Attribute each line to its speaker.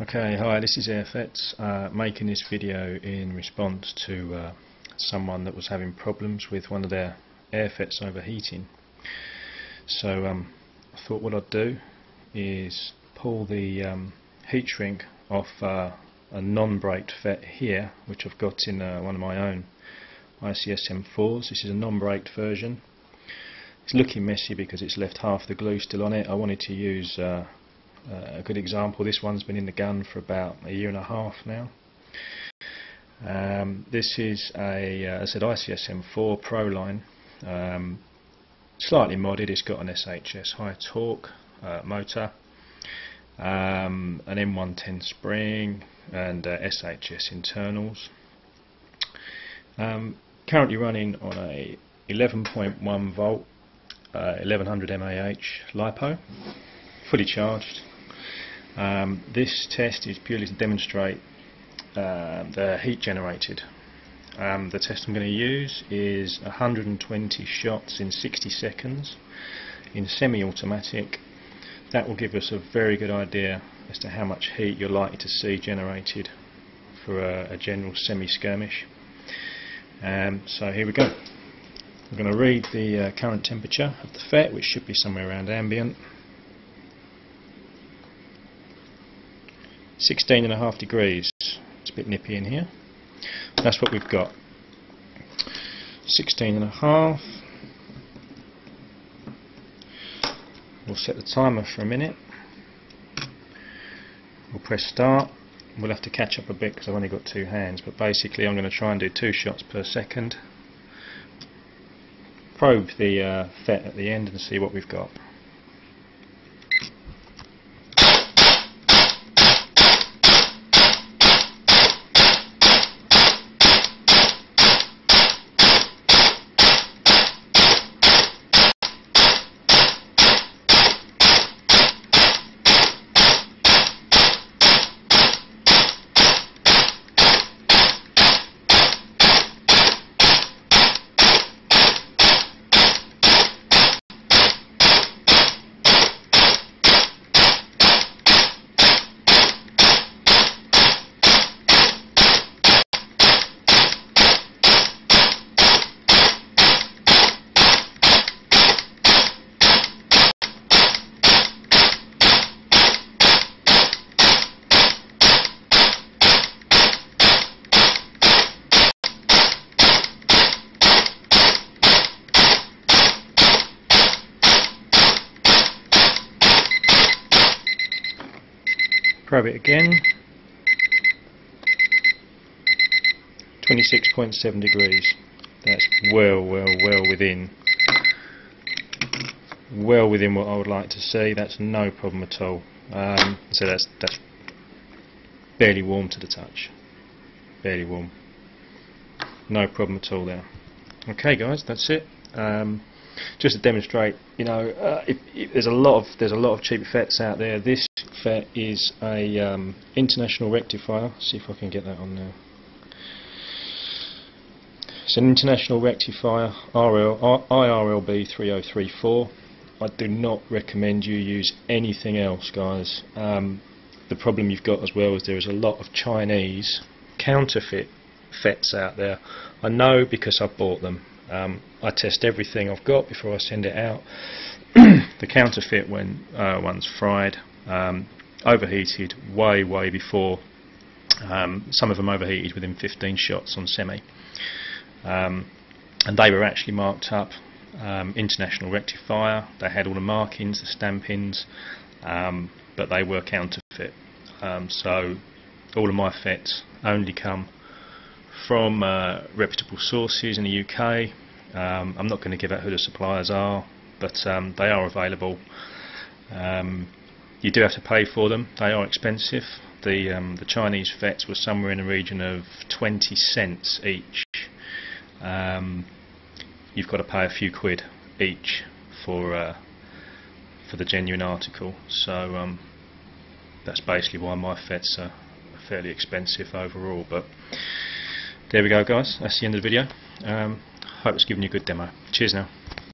Speaker 1: Okay, hi, this is Airfets, uh, making this video in response to uh, someone that was having problems with one of their Airfets overheating. So um, I thought what I'd do is pull the um, heat shrink off uh, a non-braked FET here, which I've got in uh, one of my own ICS-M4s. This is a non-braked version. It's looking messy because it's left half the glue still on it. I wanted to use uh, a good example, this one's been in the gun for about a year and a half now. Um, this is a, uh, as I said, ICS-M4 Pro line. Um, slightly modded, it's got an SHS high torque uh, motor, um, an M110 spring, and uh, SHS internals. Um, currently running on a 11.1 volt, 1100 uh, mAh LiPo, fully charged. Um, this test is purely to demonstrate uh, the heat generated. Um, the test I'm going to use is 120 shots in 60 seconds in semi-automatic. That will give us a very good idea as to how much heat you're likely to see generated for a, a general semi-skirmish. Um, so here we go. I'm going to read the uh, current temperature of the FET, which should be somewhere around ambient. 16 and a half degrees. It's a bit nippy in here. That's what we've got. 16 and a half. We'll set the timer for a minute. We'll press start. We'll have to catch up a bit because I've only got two hands, but basically I'm going to try and do two shots per second. Probe the uh, FET at the end and see what we've got. Probe it again. 26.7 degrees. That's well, well, well within well within what I would like to see. That's no problem at all. Um, so that's that's barely warm to the touch. Barely warm. No problem at all there. Okay, guys, that's it. Um, just to demonstrate, you know, uh, if, if there's a lot of there's a lot of cheap FETs out there. This FET is a um, international rectifier. See if I can get that on there. It's an international rectifier, RL, IRLB 3034. I do not recommend you use anything else, guys. Um, the problem you've got as well is there is a lot of Chinese counterfeit FETs out there. I know because I've bought them. Um, I test everything I've got before I send it out. the counterfeit when uh, one's fried, um, overheated way, way before. Um, some of them overheated within 15 shots on semi. Um, and they were actually marked up um, international rectifier. They had all the markings, the stampings, um, but they were counterfeit. Um, so all of my FETs only come from uh, reputable sources in the UK. Um, I'm not going to give out who the suppliers are, but um, they are available. Um, you do have to pay for them. They are expensive. The um, the Chinese FETs were somewhere in the region of 20 cents each. Um, you've got to pay a few quid each for uh, for the genuine article. So um, that's basically why my FETs are fairly expensive overall. But there we go, guys. That's the end of the video. Um, hope it's given you a good demo. Cheers now.